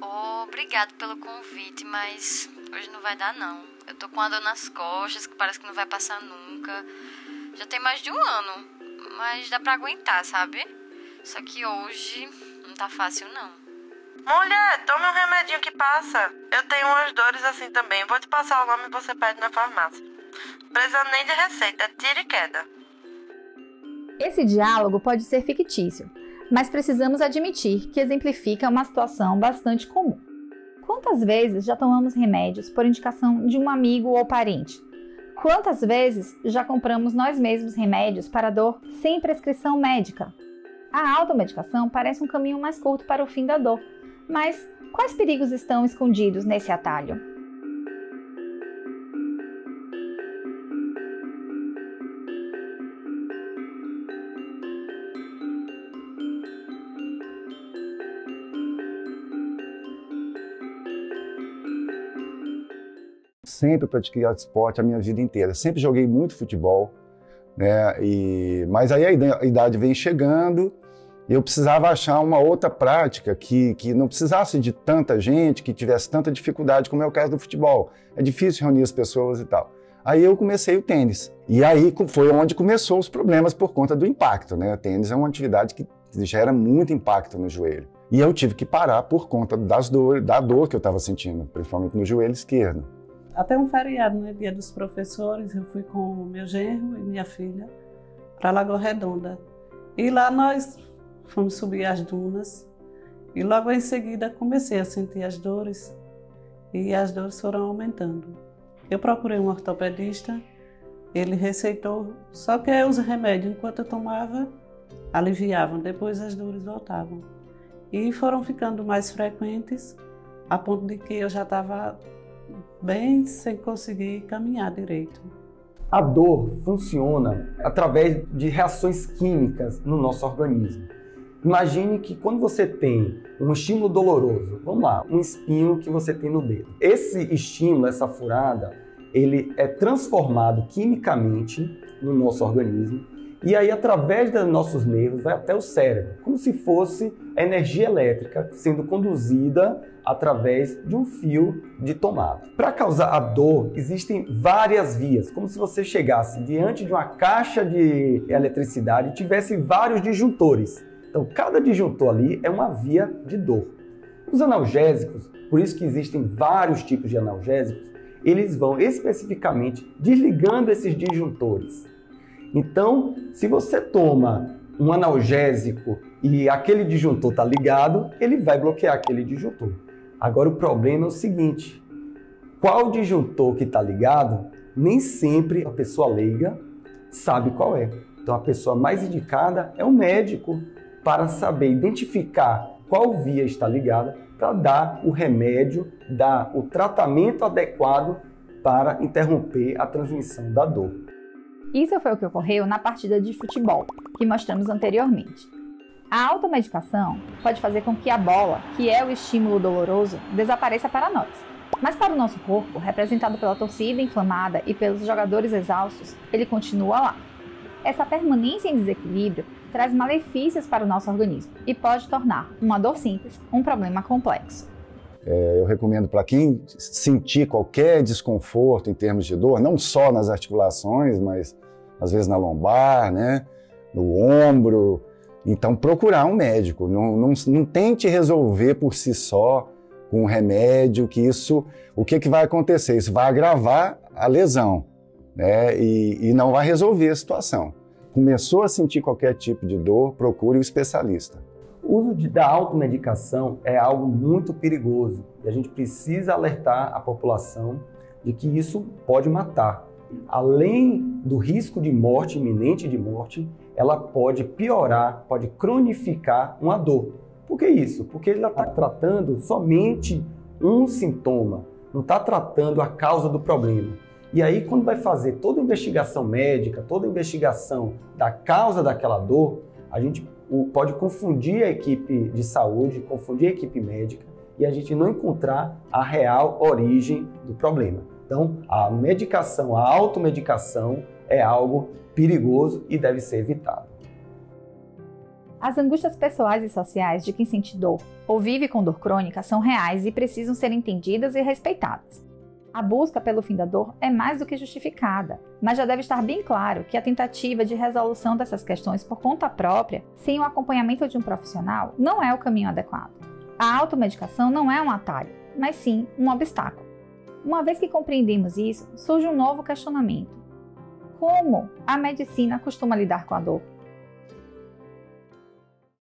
Obrigado pelo convite, mas hoje não vai dar não. Eu tô com a dor nas costas que parece que não vai passar nunca. Já tem mais de um ano, mas dá pra aguentar, sabe? Só que hoje não tá fácil não. Mulher, tome um remedinho que passa. Eu tenho umas dores assim também. Vou te passar o nome e você pede na farmácia. Não precisa nem de receita, é tira e queda. Esse diálogo pode ser fictício, mas precisamos admitir que exemplifica uma situação bastante comum. Quantas vezes já tomamos remédios por indicação de um amigo ou parente? Quantas vezes já compramos nós mesmos remédios para dor sem prescrição médica? A automedicação parece um caminho mais curto para o fim da dor, mas quais perigos estão escondidos nesse atalho? Sempre pratiquei esporte a minha vida inteira. Sempre joguei muito futebol, né? E mas aí a idade vem chegando eu precisava achar uma outra prática que, que não precisasse de tanta gente, que tivesse tanta dificuldade, como é o caso do futebol. É difícil reunir as pessoas e tal. Aí eu comecei o tênis. E aí foi onde começou os problemas por conta do impacto, né? O tênis é uma atividade que gera muito impacto no joelho. E eu tive que parar por conta das dor, da dor que eu estava sentindo, principalmente no joelho esquerdo. Até um feriado, né? Dia dos professores, eu fui com meu genro e minha filha para Lagoa Redonda. E lá nós fomos subir as dunas e logo em seguida comecei a sentir as dores e as dores foram aumentando. Eu procurei um ortopedista, ele receitou, só que os remédios, enquanto eu tomava, aliviavam, depois as dores voltavam. E foram ficando mais frequentes, a ponto de que eu já estava bem sem conseguir caminhar direito. A dor funciona através de reações químicas no nosso organismo. Imagine que quando você tem um estímulo doloroso, vamos lá, um espinho que você tem no dedo. Esse estímulo, essa furada, ele é transformado quimicamente no nosso organismo e aí através dos nossos nervos vai até o cérebro, como se fosse energia elétrica sendo conduzida através de um fio de tomada. Para causar a dor, existem várias vias, como se você chegasse diante de uma caixa de eletricidade e tivesse vários disjuntores. Então, cada disjuntor ali é uma via de dor. Os analgésicos, por isso que existem vários tipos de analgésicos, eles vão especificamente desligando esses disjuntores. Então, se você toma um analgésico e aquele disjuntor está ligado, ele vai bloquear aquele disjuntor. Agora, o problema é o seguinte: qual disjuntor que está ligado, nem sempre a pessoa leiga sabe qual é. Então, a pessoa mais indicada é o médico para saber identificar qual via está ligada para dar o remédio, dar o tratamento adequado para interromper a transmissão da dor. Isso foi o que ocorreu na partida de futebol, que mostramos anteriormente. A automedicação pode fazer com que a bola, que é o estímulo doloroso, desapareça para nós. Mas para o nosso corpo, representado pela torcida inflamada e pelos jogadores exaustos, ele continua lá. Essa permanência em desequilíbrio traz malefícios para o nosso organismo e pode tornar uma dor simples um problema complexo. É, eu recomendo para quem sentir qualquer desconforto em termos de dor, não só nas articulações, mas às vezes na lombar, né, no ombro, então procurar um médico. Não, não, não tente resolver por si só com um remédio, que isso, o que, que vai acontecer? Isso vai agravar a lesão, né, e, e não vai resolver a situação começou a sentir qualquer tipo de dor, procure o um especialista. O uso de, da automedicação é algo muito perigoso e a gente precisa alertar a população de que isso pode matar. Além do risco de morte, iminente de morte, ela pode piorar, pode cronificar uma dor. Por que isso? Porque ela está tratando somente um sintoma, não está tratando a causa do problema. E aí, quando vai fazer toda a investigação médica, toda a investigação da causa daquela dor, a gente pode confundir a equipe de saúde, confundir a equipe médica e a gente não encontrar a real origem do problema. Então, a medicação, a automedicação é algo perigoso e deve ser evitado. As angústias pessoais e sociais de quem sente dor ou vive com dor crônica são reais e precisam ser entendidas e respeitadas. A busca pelo fim da dor é mais do que justificada, mas já deve estar bem claro que a tentativa de resolução dessas questões por conta própria, sem o acompanhamento de um profissional, não é o caminho adequado. A automedicação não é um atalho, mas sim um obstáculo. Uma vez que compreendemos isso, surge um novo questionamento: como a medicina costuma lidar com a dor?